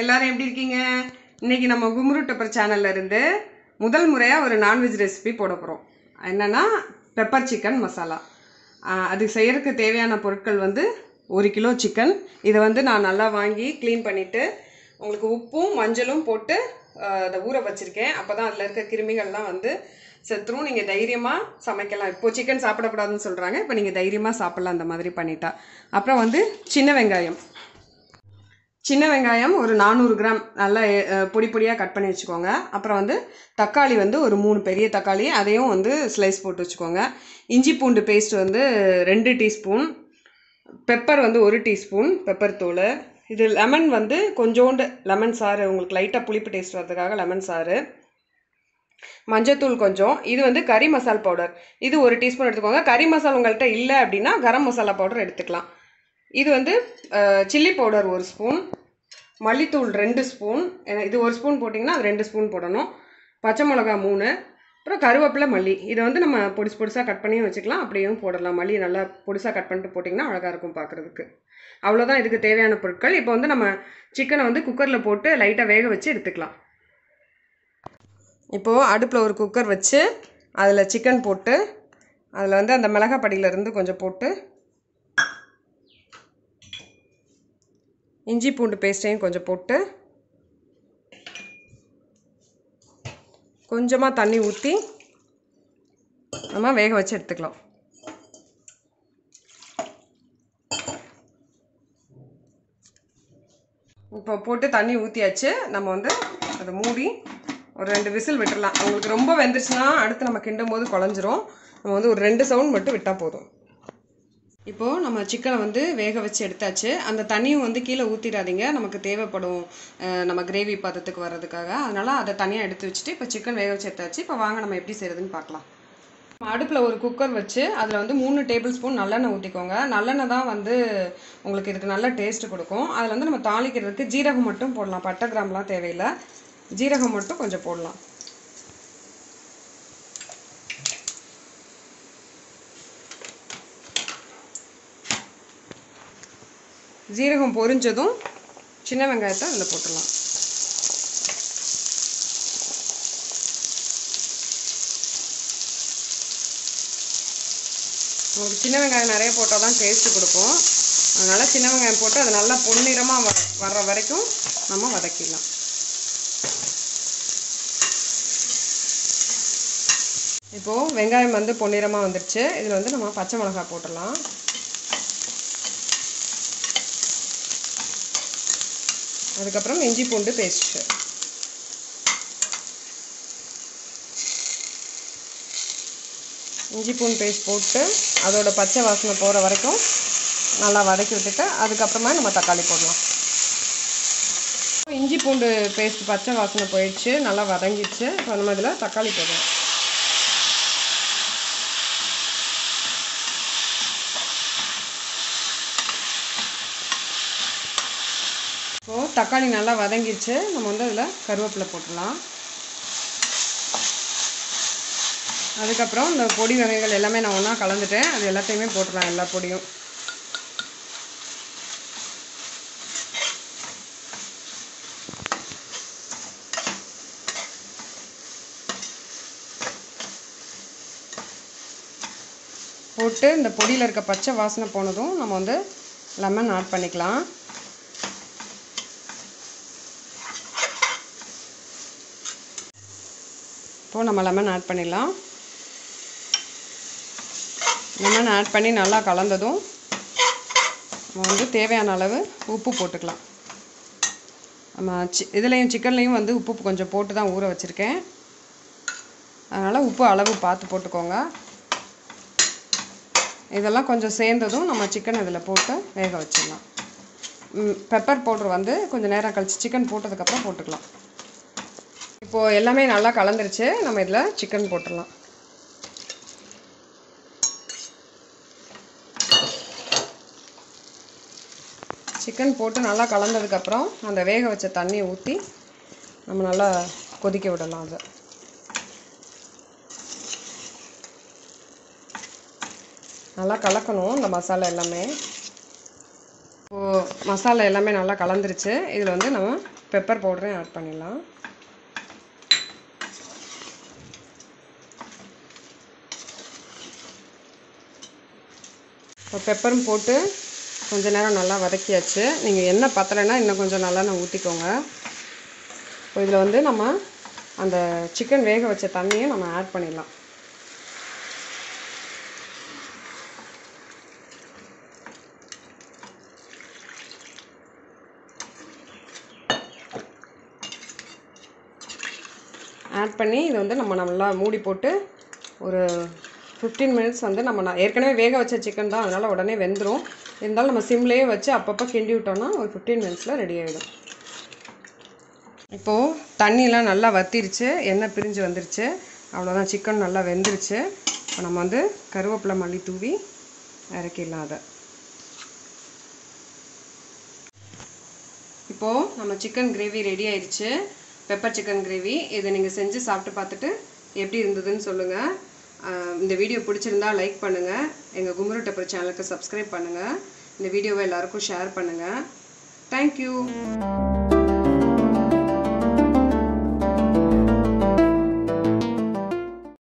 எல்லாரும் எப்படி இருக்கீங்க? இன்னைக்கு நம்ம கும்ரு டெப்பர் சேனல்ல இருந்து முதல் முறையாக ஒரு நான்வெஜ் ரெசிபி போட போகிறோம் என்னென்னா பெப்பர் சிக்கன் மசாலா அது செய்கிறதுக்கு செய்யறதுக்கு தேவையான பொருட்கள் வந்து ஒரு கிலோ சிக்கன் இதை வந்து நான் நல்லா வாங்கி க்ளீன் பண்ணிவிட்டு உங்களுக்கு உப்பும் மஞ்சளும் போட்டு அதை ஊற வச்சுருக்கேன். அப்போ தான் அதில் இருக்க கிருமிகள்லாம் வந்து செத்துரும். நீங்கள் தைரியமாக சமைக்கலாம். இப்போது சிக்கன் சாப்பிடக்கூடாதுன்னு சொல்கிறாங்க இப்போ நீங்கள் தைரியமாக சாப்பிட்லாம் அந்த மாதிரி பண்ணிட்டா. அப்புறம் வந்து சின்ன வெங்காயம். சின்ன வெங்காயம் ஒரு நானூறு கிராம் நல்லா பொடி பொடியாக கட் பண்ணி வச்சுக்கோங்க. அப்புறம் வந்து தக்காளி வந்து ஒரு மூணு பெரிய தக்காளி அதையும் வந்து ஸ்லைஸ் போட்டு வச்சுக்கோங்க. இஞ்சி பூண்டு பேஸ்ட் வந்து ரெண்டு டீஸ்பூன் பெப்பர் வந்து ஒரு டீஸ்பூன் பெப்பர் தூள். இது லெமன் வந்து கொஞ்சோண்டு லெமன் சாறு உங்களுக்கு லைட்டாக புளிப்பு டேஸ்ட் வரதுக்காக லெமன் சாறு. மஞ்சத்தூள் கொஞ்சம். இது வந்து கறி மசால் பவுடர் இது ஒரு டீஸ்பூன் எடுத்துக்கோங்க. கறி மசால் உங்கள்கிட்ட இல்லை அப்படின்னா கரம் மசாலா பவுடர் எடுத்துக்கலாம். இது வந்து சில்லி பவுடர் ஒரு ஸ்பூன் மல்லித்தூள் ரெண்டு ஸ்பூன். ஏன்னா இது ஒரு ஸ்பூன் போட்டிங்கன்னா அது ரெண்டு ஸ்பூன் போடணும். பச்சை மிளகா மூணு. அப்புறம் கருவேப்பிலை மல்லி. இதை வந்து நம்ம பொடிசு பொடிசாக கட் பண்ணியும் வச்சுக்கலாம். அப்படியும் போடலாம். மல்லி நல்லா பொடிசாக கட் பண்ணிட்டு போட்டிங்கன்னா அழகாக இருக்கும் பார்க்குறதுக்கு அவ்வளோதான் இதுக்கு தேவையான பொருட்கள். இப்போ வந்து நம்ம சிக்கனை வந்து குக்கரில் போட்டு லைட்டாக வேக வச்சு எடுத்துக்கலாம். இப்போது அடுப்பில் ஒரு குக்கர் வச்சு அதில் சிக்கன் போட்டு அதில் வந்து அந்த மிளகாய் படியிலேருந்து கொஞ்சம் போட்டு இஞ்சி பூண்டு பேஸ்ட்டையும் கொஞ்சம் போட்டு கொஞ்சமாக தண்ணி ஊற்றி நம்ம வேக வச்சு எடுத்துக்கலாம். இப்போ போட்டு தண்ணி ஊற்றியாச்சு நம்ம வந்து அதை மூடி ஒரு ரெண்டு விசில் விட்டுடலாம் அவங்களுக்கு ரொம்ப வெந்துருச்சுன்னா அடுத்து நம்ம கிண்டும் போது குழஞ்சிரும். நம்ம வந்து ஒரு ரெண்டு சவுண்ட் மட்டும் விட்டால் போதும். இப்போது நம்ம சிக்கனை வந்து வேக வச்சு எடுத்தாச்சு. அந்த தண்ணியும் வந்து கீழே ஊற்றிடாதீங்க நமக்கு தேவைப்படும் நம்ம கிரேவி பதத்துக்கு வர்றதுக்காக. அதனால் அதை தனியாக எடுத்து வச்சுட்டு இப்போ சிக்கன் வேக வச்சு எடுத்தாச்சு. இப்போ வாங்க நம்ம எப்படி செய்கிறதுன்னு பார்க்கலாம். அடுப்பில் ஒரு குக்கர் வச்சு அதில் வந்து மூணு டேபிள் ஸ்பூன் நல்லெண்ணெய் ஊற்றிக்கோங்க நல்லெண்ணெய் தான் வந்து உங்களுக்கு இதுக்கு நல்ல டேஸ்ட் கொடுக்கும். அதில் வந்து நம்ம தாளிக்கிறதுக்கு ஜீரகம் மட்டும் போடலாம். பட்டை கிராம்லாம் தேவையில்லை. ஜீரகம் மட்டும் கொஞ்சம் போடலாம். ஜீரகம் பொரிஞ்சதும் சின்ன வெங்காயத்தை அதில் போட்டுடலாம். உங்களுக்கு சின்ன வெங்காயம் நிறைய போட்டால் தான் டேஸ்ட்டு கொடுக்கும். அதனால் சின்ன வெங்காயம் போட்டு அது நல்லா பொன்னிறமாக வ வர்ற வரைக்கும் நம்ம வதக்கிடலாம். இப்போது வெங்காயம் வந்து பொன்னிறமாக வந்துடுச்சு இதில் வந்து நம்ம பச்சை மிளகாய் போட்டுடலாம். அதுக்கப்புறம் இஞ்சி பூண்டு பேஸ்ட்டு. இஞ்சி பூண்டு பேஸ்ட் போட்டு அதோட பச்சை வாசனை போகிற வரைக்கும் நல்லா வதக்கி விட்டுட்டு அதுக்கப்புறமா நம்ம தக்காளி போடலாம். இஞ்சி பூண்டு பேஸ்ட் பச்சை வாசனை போயிடுச்சு நல்லா வதங்கிடுச்சு. இப்போ நம்ம இதில் தக்காளி போடலாம். இப்போது தக்காளி நல்லா வதங்கிடுச்சு நம்ம வந்து அதில் கருவேப்பிலை போட்டுடலாம். அதுக்கப்புறம் இந்த பொடி வகைகள் எல்லாமே நான் ஒன்றா கலந்துட்டேன். அது எல்லாத்தையுமே போட்டுடலாம் எல்லா பொடியும். போட்டு இந்த பொடியில் இருக்க பச்சை வாசனை போனதும் நம்ம வந்து லெமன் ஆட் பண்ணிக்கலாம். இப்போது நம்ம லெமன் ஆட் பண்ணிடலாம். லெமன் ஆட் பண்ணி நல்லா கலந்ததும் நம்ம வந்து தேவையான அளவு உப்பு போட்டுக்கலாம். நம்ம சி இதுலேயும் சிக்கன்லேயும் வந்து உப்பு கொஞ்சம் போட்டு தான் ஊற வச்சுருக்கேன். அதனால் உப்பு அளவு பார்த்து போட்டுக்கோங்க. இதெல்லாம் கொஞ்சம் சேர்ந்ததும் நம்ம சிக்கன் இதில் போட்டு வேக வச்சிடலாம். பெப்பர் பவுடர் வந்து கொஞ்சம் நேரம் கழித்து சிக்கன் போட்டதுக்கப்புறம் போட்டுக்கலாம். இப்போது எல்லாமே நல்லா கலந்துருச்சு. நம்ம இதில் சிக்கன் போட்டுடலாம். சிக்கன் போட்டு நல்லா கலந்ததுக்கப்புறம் அந்த வேக வச்ச தண்ணியை ஊற்றி நம்ம நல்லா கொதிக்க விடலாம் அதை. நல்லா கலக்கணும் இந்த மசாலா எல்லாமே. இப்போது மசாலா எல்லாமே நல்லா கலந்துருச்சு. இதில் வந்து நம்ம பெப்பர் பவுடரையும் ஆட் பண்ணிடலாம். பெப்பரும் போட்டு கொஞ்ச நேரம் நல்லா வதக்கியாச்சு. நீங்கள் என்ன பத்தலைன்னா இன்னும் கொஞ்சம் நல்லெண்ணெய் ஊற்றிக்கோங்க இப்போ இதில் வந்து நம்ம அந்த சிக்கன் வேக வச்ச தண்ணியை நம்ம ஆட் பண்ணிடலாம். ஆட் பண்ணி இதை வந்து நம்ம நல்லா மூடி போட்டு ஒரு ஃபிஃப்டீன் மினிட்ஸ் வந்து நம்ம நான் ஏற்கனவே வேக வச்ச சிக்கன் தான் அதனால் உடனே வெந்துடும் இருந்தாலும் நம்ம சிம்லேயே வச்சு அப்பப்போ கிண்டி விட்டோம்னா ஒரு ஃபிஃப்டீன் மினிட்ஸில் ரெடி ஆகிடும் இப்போது தண்ணியெலாம் நல்லா வத்திருச்சு எண்ணெய் பிரிஞ்சு வந்துருச்சு. அவ்வளோதான் சிக்கன் நல்லா வெந்துருச்சு. இப்போ நம்ம வந்து கருவேப்பிலை மல்லி தூவி இறக்கிடலாம் அதை. இப்போது நம்ம சிக்கன் கிரேவி ரெடி ஆயிடுச்சு பெப்பர் சிக்கன் கிரேவி இதை நீங்கள் செஞ்சு சாப்பிட்டு பார்த்துட்டு எப்படி இருந்ததுன்னு சொல்லுங்கள் இந்த வீடியோ பிடிச்சிருந்தா லைக் பண்ணுங்கள் எங்கள் குமுரு டப்பர் சேனலுக்கு சப்ஸ்கிரைப் பண்ணுங்கள் இந்த வீடியோவை எல்லாருக்கும் ஷேர் பண்ணுங்கள் தேங்க்யூ